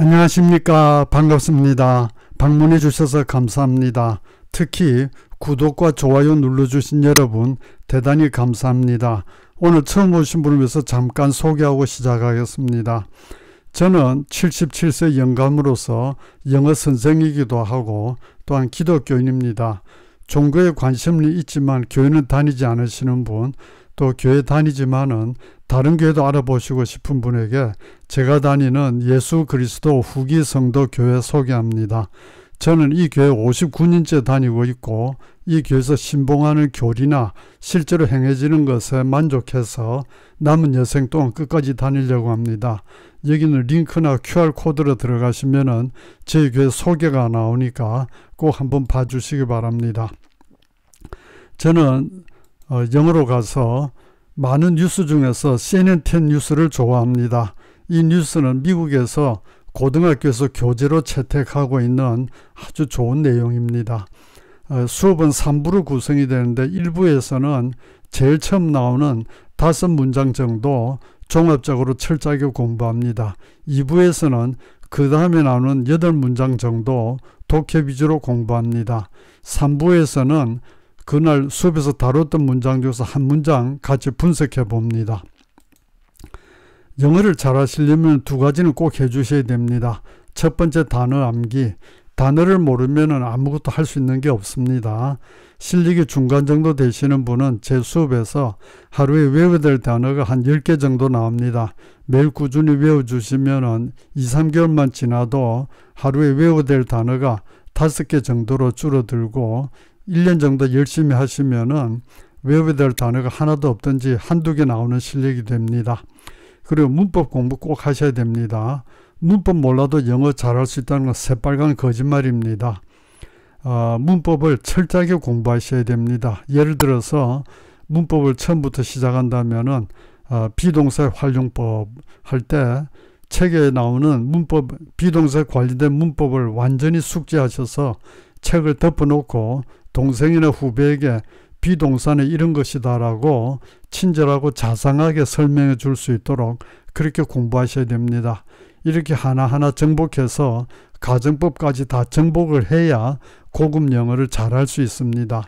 안녕하십니까 반갑습니다. 방문해 주셔서 감사합니다. 특히 구독과 좋아요 눌러주신 여러분 대단히 감사합니다. 오늘 처음 오신 분을 위해서 잠깐 소개하고 시작하겠습니다. 저는 77세 영감으로서 영어 선생이기도 하고 또한 기독교인입니다. 종교에 관심은 있지만 교회는 다니지 않으시는 분, 또 교회 다니지만은 다른 교회도 알아보시고 싶은 분에게 제가 다니는 예수 그리스도 후기 성도 교회 소개합니다. 저는 이 교회 59년째 다니고 있고 이 교회에서 신봉하는 교리나 실제로 행해지는 것에 만족해서 남은 여생 동안 끝까지 다니려고 합니다. 여기는 링크나 QR코드로 들어가시면은 저희 교회 소개가 나오니까 꼭 한번 봐주시기 바랍니다. 저는 어, 영어로 가서 많은 뉴스 중에서 CNN10 뉴스를 좋아합니다. 이 뉴스는 미국에서 고등학교에서 교재로 채택하고 있는 아주 좋은 내용입니다. 어, 수업은 3부로 구성이 되는데 1부에서는 제일 처음 나오는 다섯 문장 정도 종합적으로 철저하게 공부합니다. 2부에서는 그 다음에 나오는 8문장 정도 독해 위주로 공부합니다. 3부에서는 그날 수업에서 다뤘던 문장 중에서 한 문장 같이 분석해 봅니다. 영어를 잘 하시려면 두 가지는 꼭 해주셔야 됩니다. 첫 번째 단어 암기. 단어를 모르면 아무것도 할 수 있는 게 없습니다. 실력이 중간 정도 되시는 분은 제 수업에서 하루에 외워야 될 단어가 한 10개 정도 나옵니다. 매일 꾸준히 외워주시면 2, 3개월만 지나도 하루에 외워야 될 단어가 5개 정도로 줄어들고 1년 정도 열심히 하시면은 외워야 될 단어가 하나도 없든지 한두 개 나오는 실력이 됩니다. 그리고 문법 공부 꼭 하셔야 됩니다. 문법 몰라도 영어 잘할 수 있다는 건 새빨간 거짓말입니다. 어, 문법을 철저하게 공부하셔야 됩니다. 예를 들어서 문법을 처음부터 시작한다면은 어, 비동사 활용법 할 때 책에 나오는 문법 비동사 관련된 문법을 완전히 숙지하셔서 책을 덮어놓고 동생이나 후배에게 비동사는 이런 것이다라고 친절하고 자상하게 설명해 줄 수 있도록 그렇게 공부하셔야 됩니다. 이렇게 하나하나 정복해서 가정법까지 다 정복을 해야 고급 영어를 잘할 수 있습니다.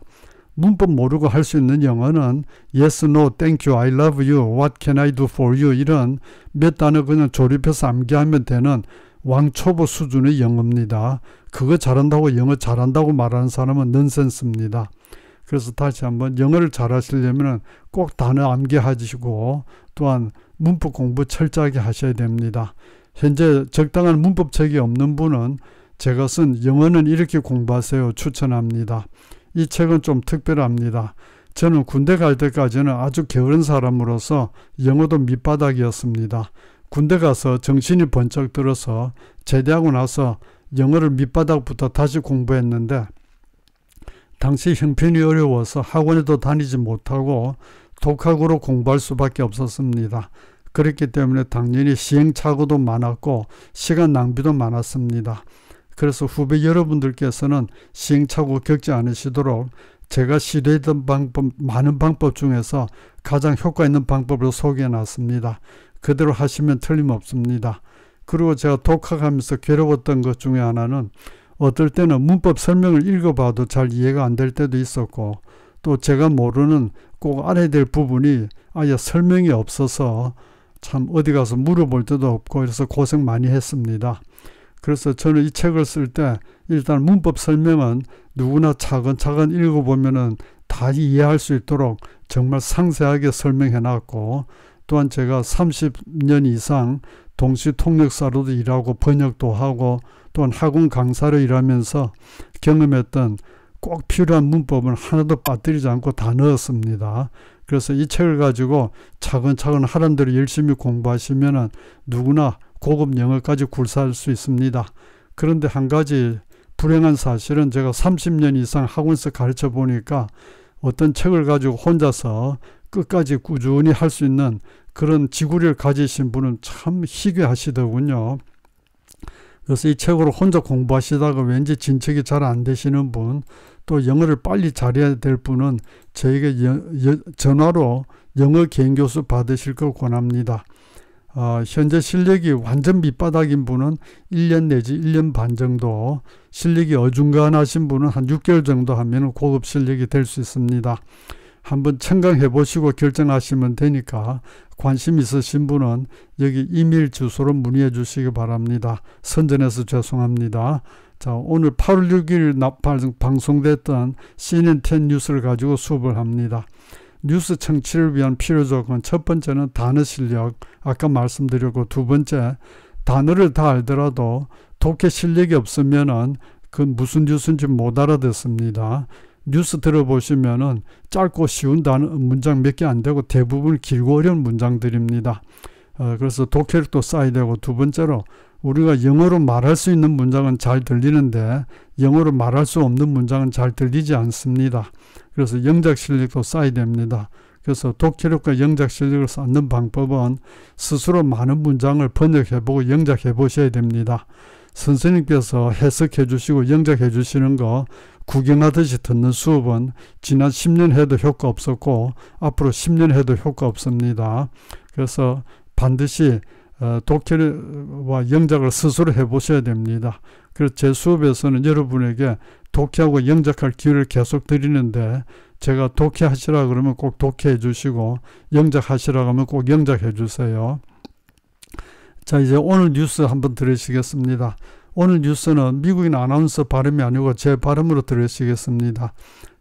문법 모르고 할 수 있는 영어는 yes, no, thank you, I love you, what can I do for you 이런 몇 단어 그냥 조립해서 암기하면 되는 왕초보 수준의 영어입니다. 그거 잘한다고 영어 잘한다고 말하는 사람은 넌센스입니다. 그래서 다시 한번 영어를 잘하시려면 꼭 단어 암기하시고 또한 문법 공부 철저하게 하셔야 됩니다. 현재 적당한 문법책이 없는 분은 제가 쓴 영어는 이렇게 공부하세요 추천합니다. 이 책은 좀 특별합니다. 저는 군대 갈 때까지는 아주 게으른 사람으로서 영어도 밑바닥이었습니다. 군대 가서 정신이 번쩍 들어서 제대하고 나서 영어를 밑바닥부터 다시 공부했는데 당시 형편이 어려워서 학원에도 다니지 못하고 독학으로 공부할 수밖에 없었습니다. 그렇기 때문에 당연히 시행착오도 많았고 시간 낭비도 많았습니다. 그래서 후배 여러분들께서는 시행착오 겪지 않으시도록 제가 시도했던 방법, 많은 방법 중에서 가장 효과 있는 방법을 소개해 놨습니다. 그대로 하시면 틀림없습니다. 그리고 제가 독학하면서 괴로웠던 것 중에 하나는 어떨 때는 문법 설명을 읽어봐도 잘 이해가 안 될 때도 있었고 또 제가 모르는 꼭 알아야 될 부분이 아예 설명이 없어서 참 어디 가서 물어볼 때도 없고 그래서 고생 많이 했습니다. 그래서 저는 이 책을 쓸 때 일단 문법 설명은 누구나 차근차근 읽어보면은 다 이해할 수 있도록 정말 상세하게 설명해 놨고 또한 제가 30년 이상 동시 통역사로도 일하고 번역도 하고 또한 학원 강사로 일하면서 경험했던 꼭 필요한 문법은 하나도 빠뜨리지 않고 다 넣었습니다. 그래서 이 책을 가지고 차근차근 하람대로 열심히 공부하시면 누구나 고급 영어까지 굴사할 수 있습니다. 그런데 한 가지 불행한 사실은 제가 30년 이상 학원에서 가르쳐 보니까 어떤 책을 가지고 혼자서 끝까지 꾸준히 할 수 있는 그런 지구를 가지신 분은 참 희귀하시더군요. 그래서 이 책으로 혼자 공부하시다가 왠지 진척이 잘 안 되시는 분, 또 영어를 빨리 잘해야 될 분은 저에게 여, 여, 전화로 영어 개인 교수 받으실 걸 권합니다. 어, 현재 실력이 완전 밑바닥인 분은 1년 내지 1년 반 정도, 실력이 어중간하신 분은 한 6개월 정도 하면 고급 실력이 될 수 있습니다. 한번 청강해 보시고 결정하시면 되니까 관심 있으신 분은 여기 이메일 주소로 문의해 주시기 바랍니다. 선전해서 죄송합니다. 자, 오늘 8월 6일 방송됐던 CNN 10 뉴스를 가지고 수업을 합니다. 뉴스 청취를 위한 필요 조건 첫 번째는 단어 실력 아까 말씀드렸고 두 번째 단어를 다 알더라도 독해 실력이 없으면은 그 무슨 뉴스인지 못 알아듣습니다. 뉴스 들어보시면은 짧고 쉬운 단어 문장 몇 개 안 되고 대부분 길고 어려운 문장들입니다. 어, 그래서 독해력도 쌓아야 되고 두 번째로 우리가 영어로 말할 수 있는 문장은 잘 들리는데 영어로 말할 수 없는 문장은 잘 들리지 않습니다. 그래서 영작 실력도 쌓아야 됩니다. 그래서 독해력과 영작 실력을 쌓는 방법은 스스로 많은 문장을 번역해보고 영작해 보셔야 됩니다. 선생님께서 해석해 주시고 영작해 주시는 거 구경하듯이 듣는 수업은 지난 10년 해도 효과 없었고 앞으로 10년 해도 효과 없습니다. 그래서 반드시 어, 독해와 영작을 스스로 해보셔야 됩니다. 그래서 제 수업에서는 여러분에게 독해하고 영작할 기회를 계속 드리는데 제가 독해하시라 그러면 꼭 독해해 주시고 영작하시라 하면 꼭 영작해 주세요. 자 이제 오늘 뉴스 한번 들으시겠습니다. 오늘 뉴스는 미국인 아나운서 발음이 아니고 제 발음으로 들으시겠습니다.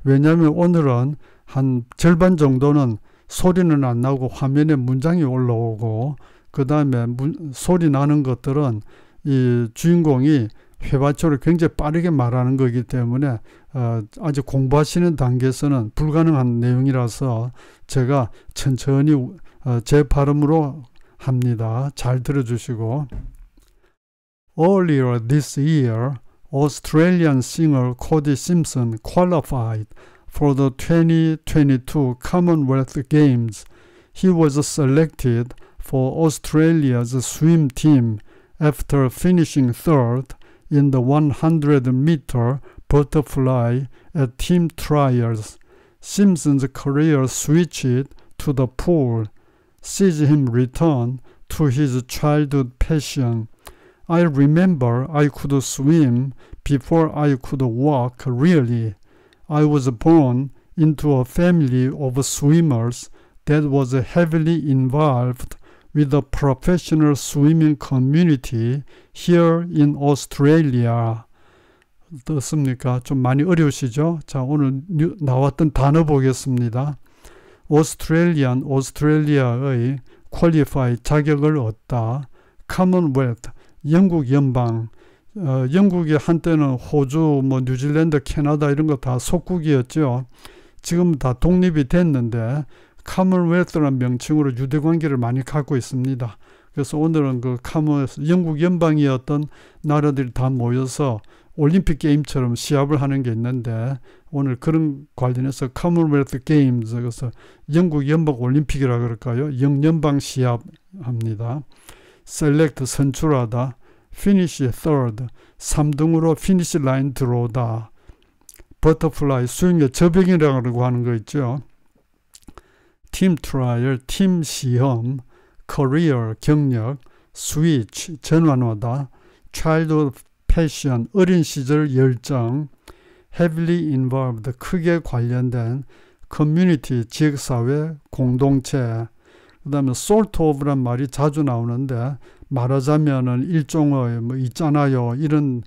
왜냐하면 오늘은 한 절반 정도는 소리는 안 나오고 화면에 문장이 올라오고 그 다음에 소리 나는 것들은 이 주인공이 회화초를 굉장히 빠르게 말하는 거기 때문에 어, 아직 공부하시는 단계에서는 불가능한 내용이라서 제가 천천히 어, 제 발음으로 합니다. 잘 들어주시고 Earlier this year, Australian singer Cody Simpson qualified for the 2022 Commonwealth Games. He was selected for Australia's swim team after finishing third in the 100 meter butterfly at team trials. Simpson's career switched to the pool, sees him return to his childhood passion. I remember I could swim before I could walk really. I was born into a family of swimmers that was heavily involved with the professional swimming community here in Australia. 어떻습니까? 좀 많이 어려우시죠? 자, 오늘 뉴, 나왔던 단어 보겠습니다. 오스트레일리안, 오스트레일리아의 퀄리파이 자격을 얻다. 커먼웰트, 영국 연방, 어, 영국이 한때는 호주, 뭐 뉴질랜드, 캐나다 이런 거 다 속국이었죠. 지금 다 독립이 됐는데 카먼웰스라는 명칭으로 유대 관계를 많이 갖고 있습니다. 그래서 오늘은 그 카먼웰스 영국 연방이었던 나라들이 다 모여서 올림픽 게임처럼 시합을 하는 게 있는데 오늘 그런 관련해서 카먼웰스 게임즈 그래서 영국 연방 올림픽이라 그럴까요? 영연방 시합 합니다. select 선출하다 finish third 3등으로 finish line 들어오다 butterfly 수영의 접영이라고 하는 거 있죠. team trial, 팀 시험, 커리어, 경력, 스위치, 전환하다, childhood passion, 어린 시절 열정, heavily involved, 크게 관련된 커뮤니티, 지역사회, 공동체, 그 다음에 sort of란 말이 자주 나오는데 말하자면은 일종의 뭐 있잖아요. 이런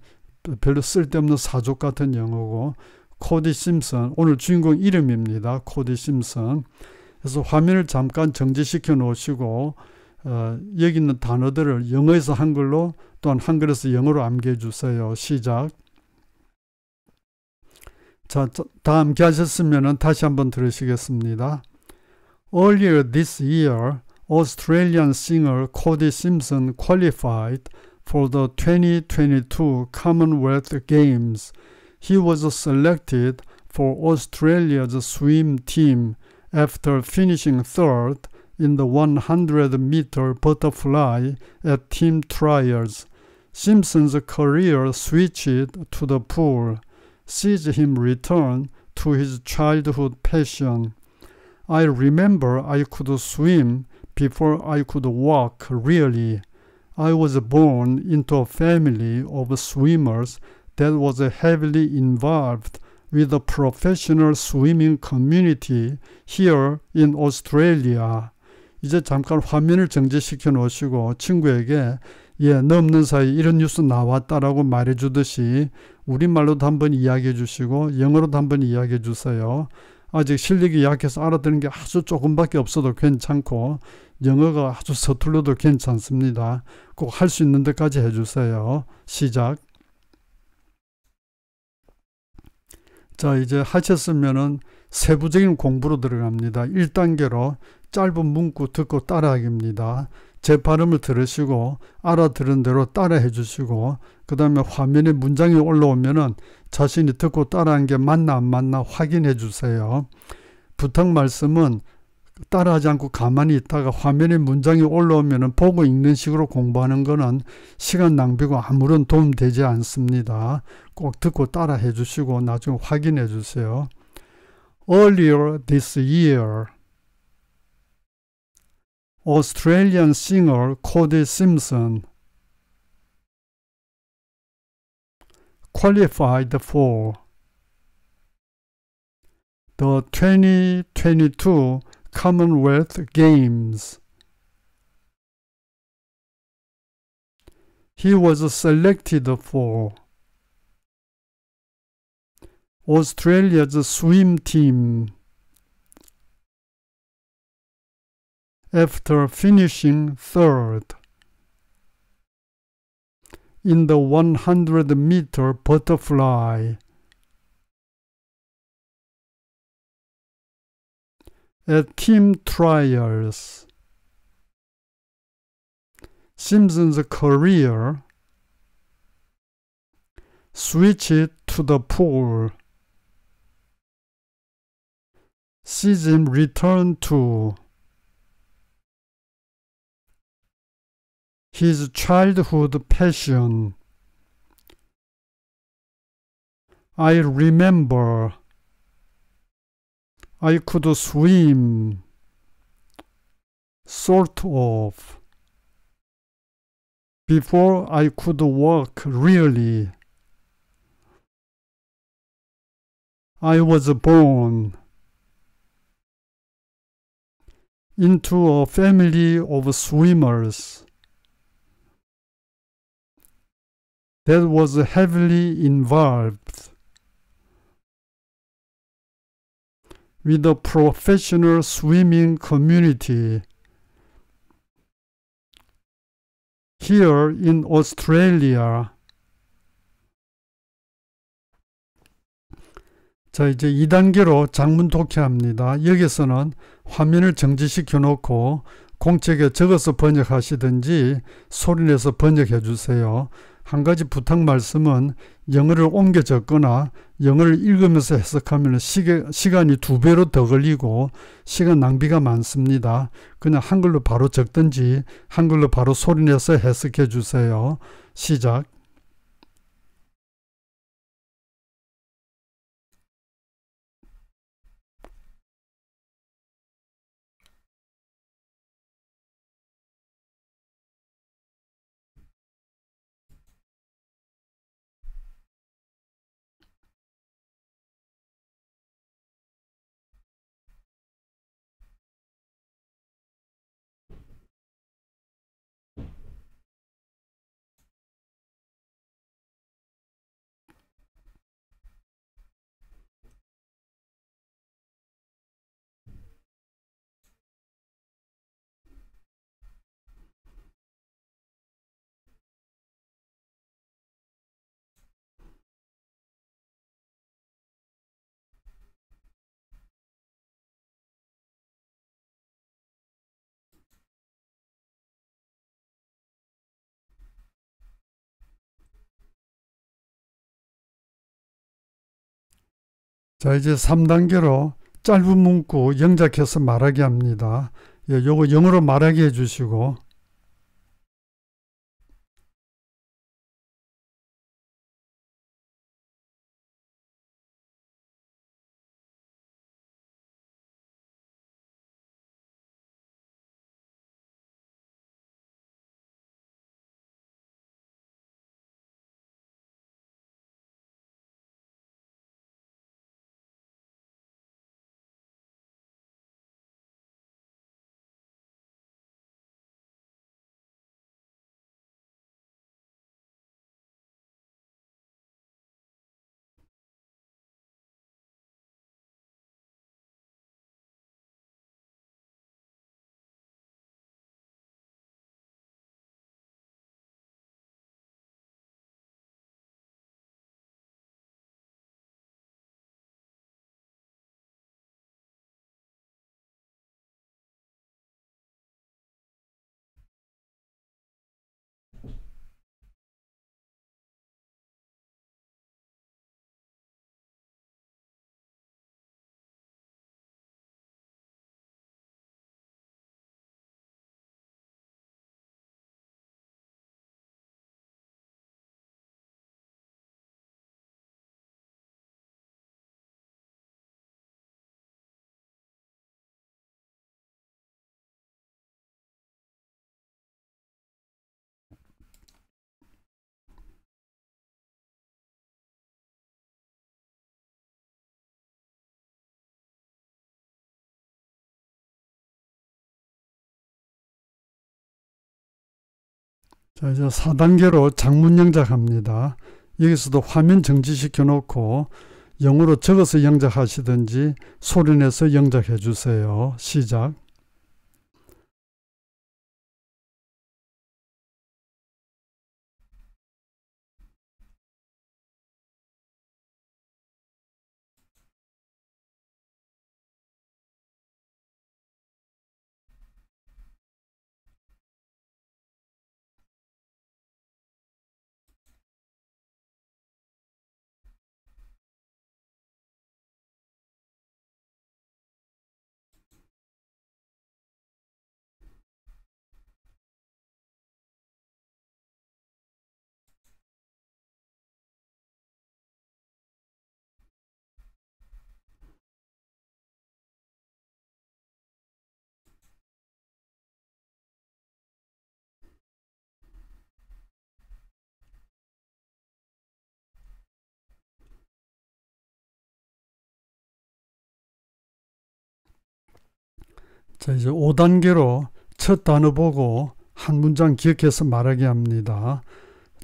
별로 쓸데없는 사족 같은 영어고. 코디 심슨 오늘 주인공 이름입니다. 코디 심슨 그래서 화면을 잠깐 정지시켜 놓으시고 어, 여기 있는 단어들을 영어에서 한글로 또한 한글에서 영어로 암기해 주세요. 시작. 자, 다 암기하셨으면 다시 한번 들으시겠습니다. Earlier this year, Australian singer Cody Simpson qualified for the 2022 Commonwealth Games. He was selected for Australia's swim team after finishing third in the 100 meter butterfly at team trials. Simpson's career switched to the pool, sees him return to his childhood passion. I remember I could swim before I could walk really. I was born into a family of swimmers that was heavily involved with the professional swimming community here in Australia. 이제 잠깐 화면을 정지시켜 놓으시고 친구에게 예, 넘는 사이 이런 뉴스 나왔다라고 말해 주듯이 우리말로도 한번 이야기해 주시고 영어로도 한번 이야기해 주세요. 아직 실력이 약해서 알아듣는 게 아주 조금밖에 없어도 괜찮고 영어가 아주 서툴러도 괜찮습니다. 꼭 할 수 있는 데까지 해주세요. 시작. 자 이제 하셨으면은 세부적인 공부로 들어갑니다. 1단계로 짧은 문구 듣고 따라하기입니다. 제 발음을 들으시고 알아들은 대로 따라해 주시고 그 다음에 화면에 문장이 올라오면은 자신이 듣고 따라한 게 맞나 안 맞나 확인해 주세요. 부탁 말씀은 따라하지 않고 가만히 있다가 화면에 문장이 올라오면 보고 읽는 식으로 공부하는 것은 시간 낭비고 아무런 도움 되지 않습니다. 꼭 듣고 따라해 주시고 나중에 확인해 주세요. Earlier this year, Australian singer Cody Simpson qualified for the 2022 Commonwealth Games. He was selected for Australia's swim team after finishing third in the 100 meter butterfly. At team trials, Simpson's career switched to the pool. Season returned to his childhood passion. I remember I could swim, sort of, before I could walk really. I was born into a family of swimmers. That was heavily involved with the professional swimming community here in Australia. 자, 이제 2단계로 장문 독해합니다. 여기서는 화면을 정지시켜 놓고 공책에 적어서 번역하시든지 소리내서 번역해 주세요. 한 가지 부탁 말씀은 영어를 옮겨 적거나 영어를 읽으면서 해석하면 시계, 시간이 두 배로 더 걸리고 시간 낭비가 많습니다. 그냥 한글로 바로 적든지 한글로 바로 소리내서 해석해 주세요. 시작. 자, 이제 3단계로 짧은 문구 영작해서 말하게 합니다. 예, 요거 영어로 말하게 해주시고 자, 이제 4단계로 장문 영작합니다. 여기서도 화면 정지시켜 놓고 영어로 적어서 영작하시든지 소리 내서 영작해 주세요. 시작. 자, 이제 5단계로 첫 단어 보고 한 문장 기억해서 말하게 합니다.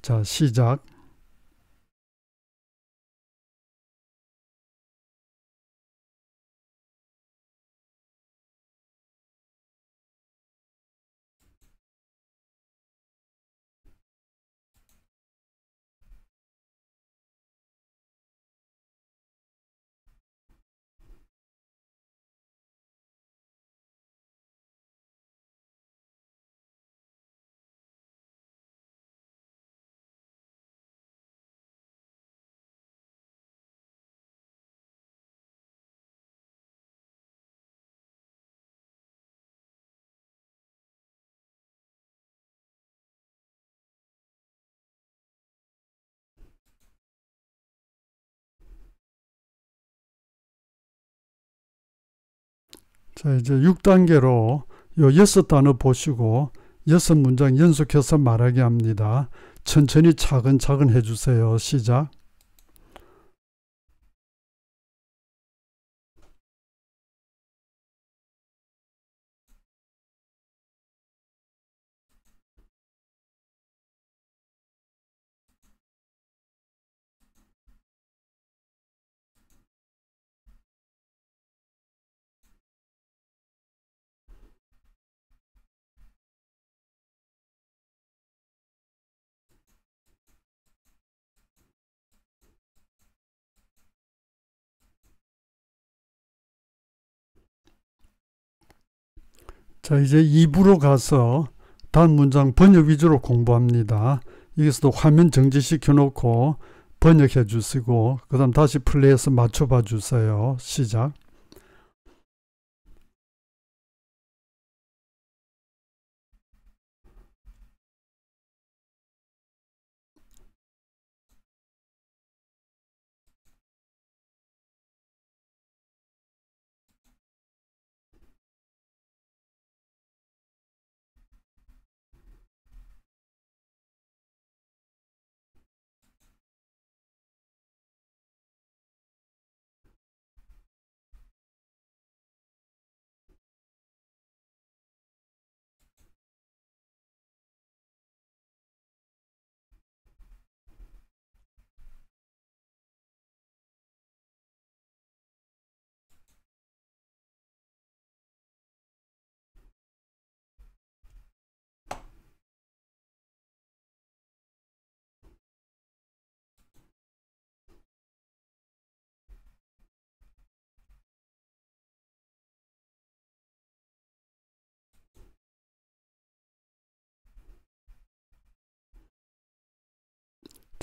자, 시작. 자, 이제 6단계로 요 여섯 단어 보시고 여섯 문장 연속해서 말하게 합니다. 천천히 차근차근 해주세요. 시작. 자, 이제 2부로 가서 단 문장 번역 위주로 공부합니다. 여기서도 화면 정지시켜 놓고 번역해 주시고 그 다음 다시 플레이해서 맞춰봐 주세요. 시작.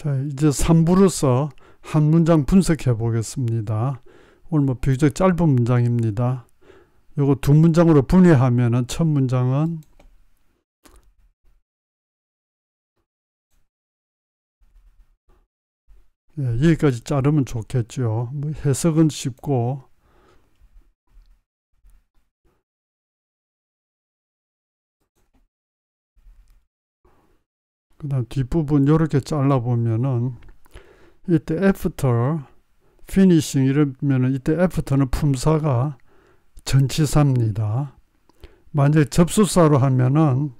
자, 이제 3부로서 한 문장 분석해 보겠습니다. 오늘 뭐 비교적 짧은 문장입니다. 요거 두 문장으로 분해하면은 첫 문장은 예, 여기까지 자르면 좋겠죠. 뭐 해석은 쉽고 그 다음 뒷부분 이렇게 잘라보면은 이때 after, finishing 이러면은 이때 after는 품사가 전치사입니다. 만약에 접수사로 하면은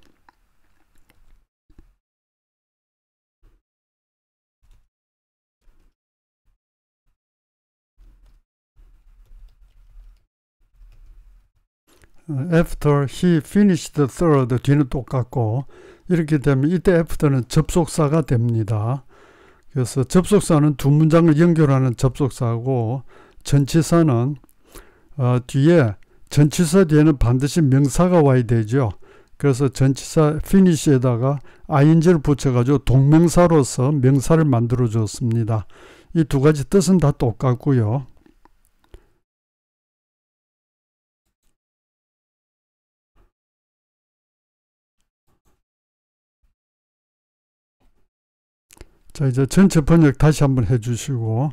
after he finished third 뒤는 똑같고 이렇게 되면 이때 after는 접속사가 됩니다. 그래서 접속사는 두 문장을 연결하는 접속사고 전치사는 어, 뒤에 전치사 뒤에는 반드시 명사가 와야 되죠. 그래서 전치사 finish에다가 ing를 붙여가지고 동명사로서 명사를 만들어 줬습니다. 이 두 가지 뜻은 다 똑같고요. 자 이제 전체 번역 다시 한번 해주시고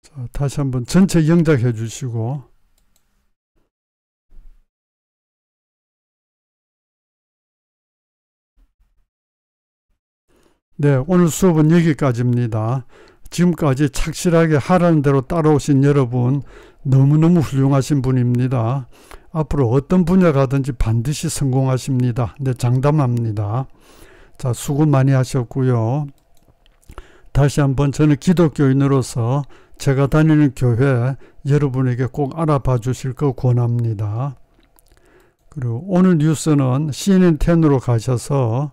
자, 다시 한번 전체 영작 해 주시고 네 오늘 수업은 여기까지입니다. 지금까지 착실하게 하라는 대로 따라오신 여러분 너무너무 훌륭하신 분입니다. 앞으로 어떤 분야 가든지 반드시 성공하십니다. 네, 장담합니다. 자, 수고 많이 하셨고요. 다시 한번 저는 기독교인으로서 제가 다니는 교회 여러분에게 꼭 알아봐 주실 거 권합니다. 그리고 오늘 뉴스는 CNN10으로 가셔서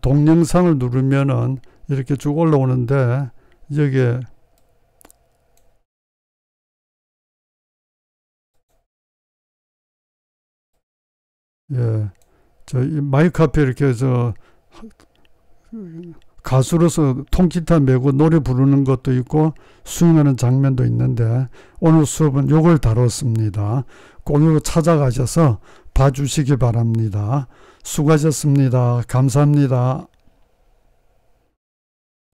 동영상을 누르면은 이렇게 쭉 올라오는데 여기에 예, 저 앞에 이렇게 저 가수로서 통기타 메고 노래 부르는 것도 있고 수행하는 장면도 있는데 오늘 수업은 요걸 다뤘습니다. 꼭 이거 찾아가셔서 봐주시기 바랍니다. 수고하셨습니다. 감사합니다.